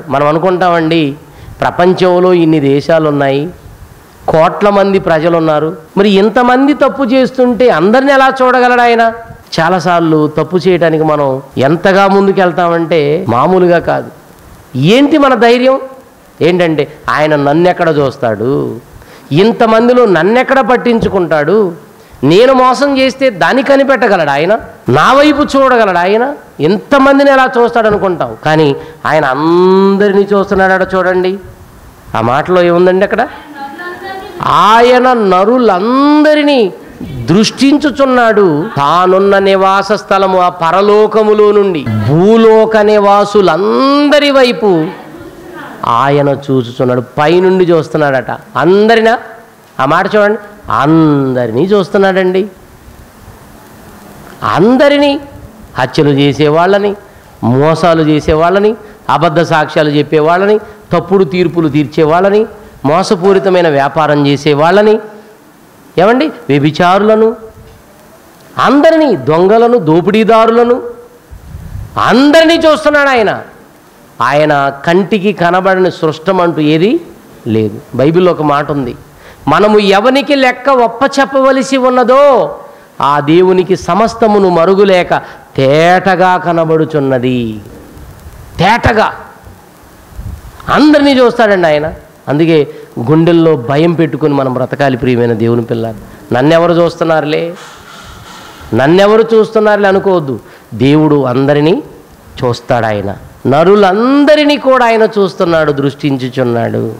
మనం అనుకుంటామండి ప్రపంచంలో ఇన్ని దేశాలు ఉన్నాయి కోట్ల మంది ప్రజలు ఉన్నారు మరి ఇంతమంది తప్పు చేస్తుంటే అందరిని ఎలా చూడగలడు ఆయన? చాలాసార్లు తప్పు చేయడానికి మనం ఎంతగా ముందుకెళ్తామంటే మామూలుగా కాదు. ఏంటి మన ధైర్యం? ఏంటంటే ఆయన నన్నెక్కడ చూస్తాడు? ఇంతమందిలో నన్నెక్కడ పట్టించుకుంటాడు? నేను మోసం చేస్తే దాన్ని కనిపెట్టగలడు ఆయన? నా వైపు చూడగలడు ఆయన? ఎంతమందిని ఎలా చూస్తాడు అనుకుంటావు కానీ ఆయన అందరినీ చూస్తున్నాడట చూడండి. ఆ మాటలో ఏముందండి అక్కడ? ఆయన నరులందరినీ దృష్టించుచున్నాడు. తానున్న నివాస స్థలము ఆ పరలోకములో నుండి. భూలోక నివాసులందరి వైపు ఆయన చూచుచున్నాడు. పైనుండి చూస్తున్నాడట. అందరినా ఆ మాట చూడండి. అందరినీ చూస్తున్నాడండి. అందరినీ హత్యలు చేసేవాళ్ళని మోసాలు చేసేవాళ్ళని అబద్ధ సాక్ష్యాలు చెప్పేవాళ్ళని తప్పుడు తీర్పులు తీర్చేవాళ్ళని మోసపూరితమైన వ్యాపారం చేసేవాళ్ళని ఏమండి? వ్యభిచారులను అందరినీ దొంగలను దోపిడీదారులను అందరినీ చూస్తున్నాడు ఆయన. ఆయన కంటికి కనబడని సృష్టం అంటూ ఏది లేదు. బైబిల్లో ఒక మాట ఉంది. మనము ఎవనికి లెక్క ఒప్ప చెప్పవలసి ఉన్నదో ఆ దేవునికి సమస్తమును మరుగులేక తేటగా కనబడుచున్నది. తేటగా. అందరినీ చూస్తాడండి ఆయన. అందుకే గుండెల్లో భయం పెట్టుకుని మనం బ్రతకాలి ప్రియమైన దేవుని పిల్ల. నన్నెవరు చూస్తున్నారులే? నన్నెవరు చూస్తున్నారులే అనుకోవద్దు. దేవుడు అందరినీ చూస్తాడు ఆయన నరులందరినీ కూడా ఆయన చూస్తున్నాడు దృష్టించుచున్నాడు.